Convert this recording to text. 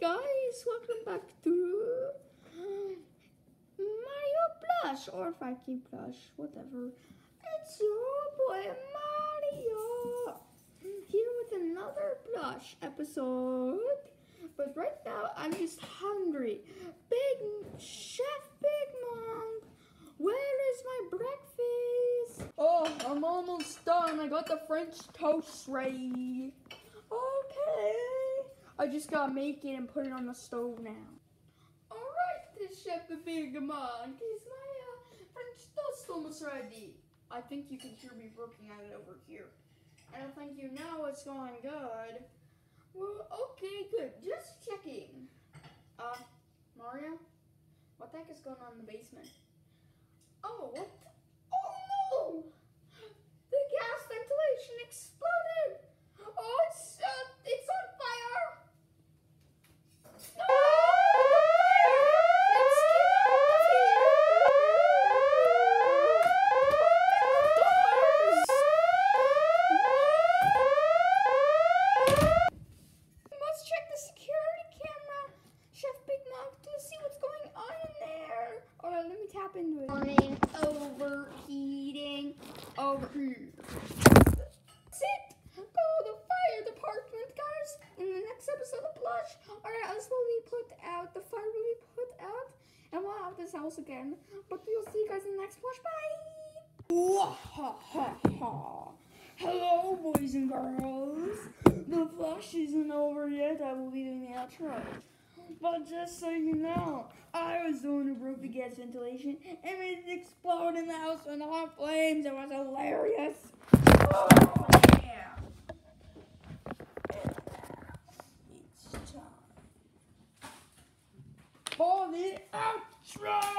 guys, welcome back to um, Mario Plush or 5K Plush, whatever. It's your boy Mario here with another plush episode. But right now I'm just hungry. Big Chef Big Mom, where is my breakfast? Oh, I'm almost done. I got the French toast ready. I just gotta make it and put it on the stove now. Alright, this Chef the Big Man, is my uh, French toast almost ready? I think you can hear me working at it over here. I don't think you know it's going good. Well, okay, good. Just checking. Uh, Mario? What the heck is going on in the basement? Oh Me tap. Morning, overheating, overheat. Hmm. That's it. Go the fire department, guys. In the next episode of Plush, alright, us will be put out. The fire will be put out, and we'll have this house again. But we'll see you guys in the next Plush. Bye. Hello, boys and girls. The flush isn't over yet. I will be doing the outro. But just so you know, was the one who broke the gas ventilation and made it explode in the house in the hot flames. It was hilarious. Oh, yeah. It's time for the outro.